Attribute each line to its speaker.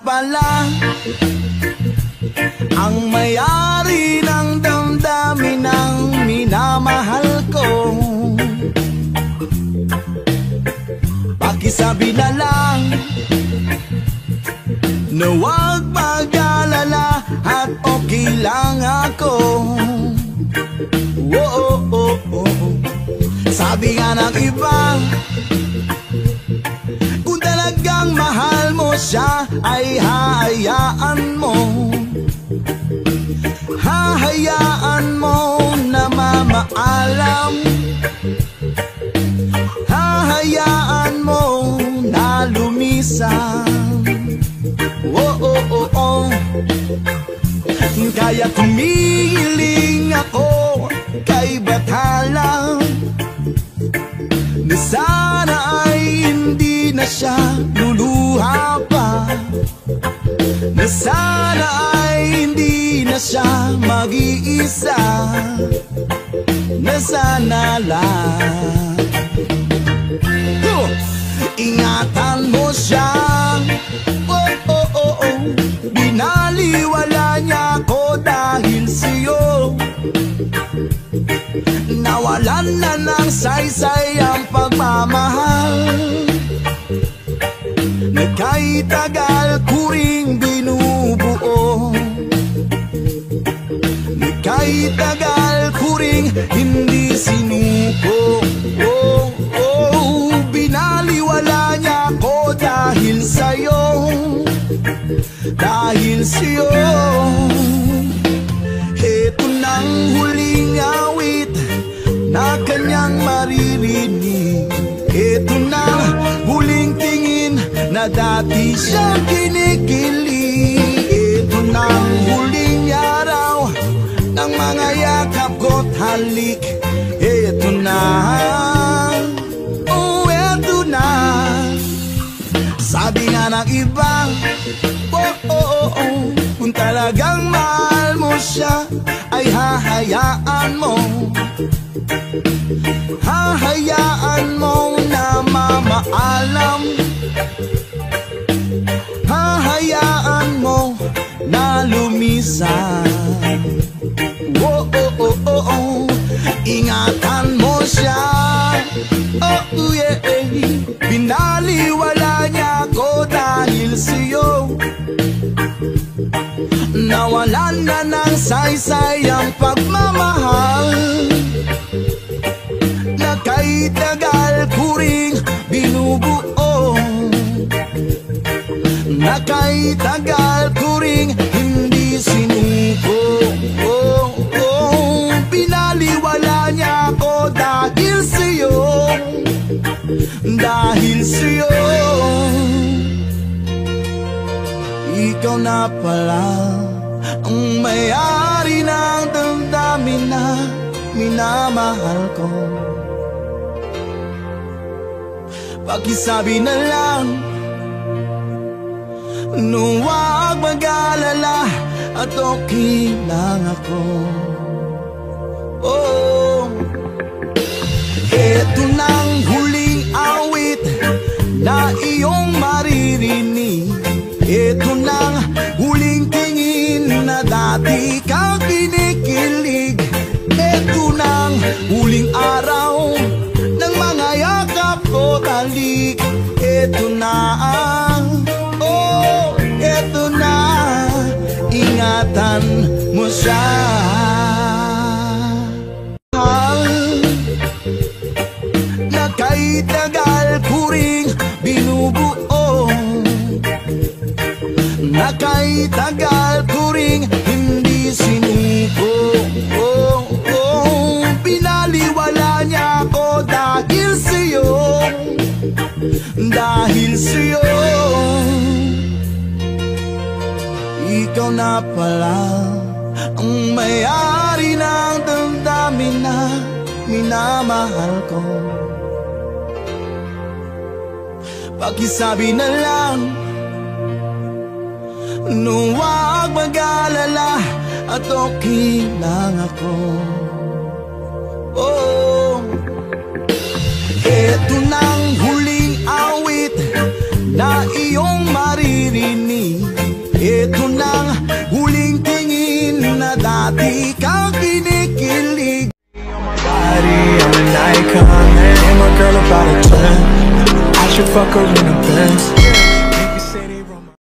Speaker 1: pala Ang mayari ng damdamin ng minamahal ko Pakisabi na lang Na huwag mag-alala At okay lang ako oh, oh, oh, oh. Sabi nga ng iba siya Ay hayaan mo. Hahayaan mo na mamaalam. Hahayaan mo na lumisan Oh, oh, oh, oh Kaya kumiling ako kay Bathala Na sana ay hindi na siya Na sana ay hindi na siya mag-iisa. Na sana lang! Ingatan mo siya. Oh, oh, oh. Binaliwala niya ako dahil sa'yo. Nawalan na ng saysay ang pagmamahal Kahit tagal ko ring binubuo. Kahit tagal ko ring hindi sinuko. Oh, oh, Binaliwala niya ako dahil sa'yo. Dahil sa'yo na dati siyang kinikilig Ito na huling araw ng mga yakap ko't halik Ito na, oh eto na. Sabi nga ng iba, oh oh oh oh Kung talagang mahal mo siya ay hahayaan mo. Hahayaan mo Hahayaan mo na lumisan Oh, oh, oh, oh, oh. Ingatan mo siya. Oh, yeah. Binaliwala niya ako dahil sa'yo. Nawalan na ng saysay ang pagmamahal. Na kay tagal ko Kay tagal ko ring hindi sinuko. Oh, oh, Binaliwala niya ako dahil sa'yo. Dahil sa'yo. Ikaw na pala ang may-ari ng damdamin na minamahal ko. Pakisabi na lang Nung huwag mag-alala at okay lang ako. Oh, eto nang huling awit na iyong maririnig. Ito nang huling tingin na dati kang kinikilig. Ito nang huling araw ng mga yakap ko talik. Ito na ang, Ingatan mo siya. Mahal na kay tagal ko ring binubuo. Na kay tagal ko ring hindi sinuko. Oh, oh, Binaliwala niya ako dahil sa'yo. Dahil sa'yo Ikaw na pala ang may-ari ng damdamin na minamahal ko. Pakisabi na lang Nung huwag mag-alala at okay lang ako. Oh,
Speaker 2: like Kanye And my girl about a 10 I should fuck her in a Benz